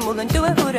I'm do it, hood